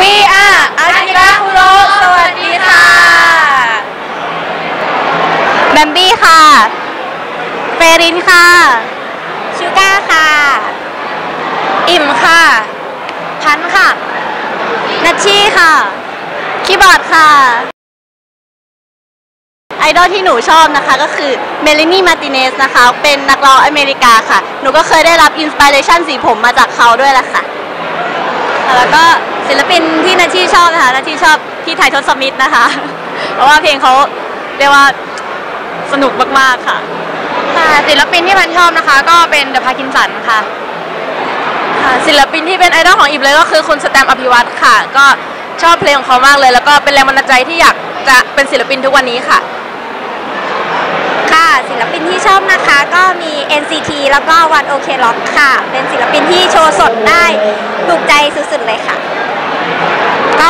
We are AkiraKuro สวัสดีค่ะแบมบี้ค่ะเฟรินค่ะ ชูก้าค่ะ อิ่มค่ะ พันค่ะ นัชชี่ค่ะ คีย์บอร์ดค่ะ ไอดอลที่หนูชอบนะคะก็คือ Melanie Martinez นะคะ เป็นนักร้องอเมริกาค่ะ หนูก็เคยได้รับ inspiration สีผมมาจากเขาด้วยแหละค่ะ แล้วก็ ศิลปินที่นัชชี่ชอบนะคะนัชชี่ชอบพี่ไททศมิตรนะคะ เพราะว่าเพลงเขาเรียกว่าสนุกมากๆค่ะค่ะศิลปินที่พันชอบนะคะ ก็เป็นเดอะพาคินสันค่ะค่ะ ศิลปินที่เป็นไอดอลของอิบเลยก็คือคุณสแตมป์อภิวัตค่ะ ก็ชอบเพลงของเขามากเลย แล้วก็เป็นแรงบันดาลใจที่อยากจะเป็นศิลปินทุกวันนี้ค่ะ ค่ะ ศิลปินที่ชอบนะคะก็มี NCT แล้วก็ One OK Rock ค่ะ เป็นศิลปินที่โชว์สดได้ถูกใจสุดๆเลยค่ะก็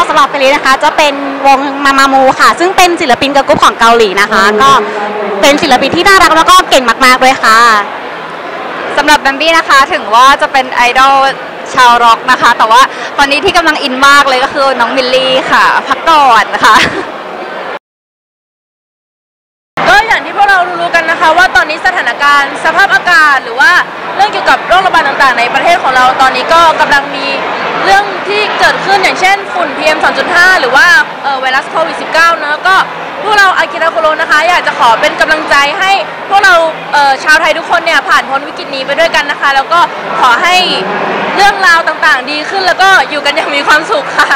สำหรับเฟรินนะคะ จะเป็นวง MAMAMOO ค่ะ ซึ่งเป็นศิลปินเกิร์ลกรุ๊ปของเกาหลีนะคะ ก็เป็นศิลปินที่น่ารักแล้วก็เก่งมากๆด้วยค่ะสำหรับแบมบี้นะคะถึงแม้ว่าจะเป็นไอดอลชาวร็อกนะคะ แต่ว่าตอนนี้ที่กำลังอินมากเลยก็คือน้องมิลลี่ค่ะ พักก่อนนะคะก็อย่างที่พวกเรารู้ๆกันนะคะ ว่าตอนนี้สถานการณ์สภาพอากาศหรือว่าเรื่องเกี่ยวกับโรคระบาดต่างๆ ในประเทศของเราตอนนี้ก็กำลังมีเรื่องที่เกิดขึ้นอย่างเช่นฝุ่น PM 2.5 หรือว่าไวรัสโควิด -19 เนอะก็พวกเราอากิระโคโรนะคะ อยากจะขอเป็นกำลังใจให้พวกเราเชาวไทยทุกคนเนี่ยผ่านพ้นวิกฤตนี้ไปด้วยกันนะคะ แล้วก็ขอให้เรื่องราวต่างๆ ดีขึ้นแล้วก็อยู่กันอย่างมีความสุขค่ะ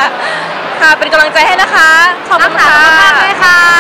ค่ะเป็นกำลังใจให้นะคะ ขอบคุณค่ะด้วยค่ะ